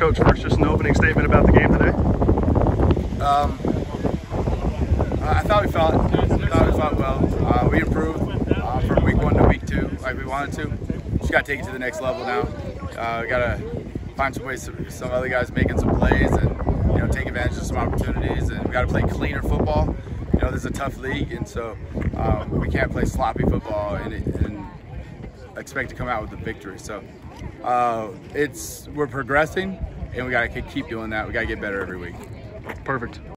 Coach, first just an opening statement about the game today. Um, I thought we. I thought we well. Uh, we improved uh, from week one to week two, like we wanted to. Just got to take it to the next level now. Uh, we got to find some ways. To, some other guys making some plays and you know take advantage of some opportunities. And we got to play cleaner football. You know, this is a tough league, and so um, we can't play sloppy football and, and, expect to come out with a victory. So uh, it's we're progressing, and we got to keep doing that. We got to get better every week. Perfect.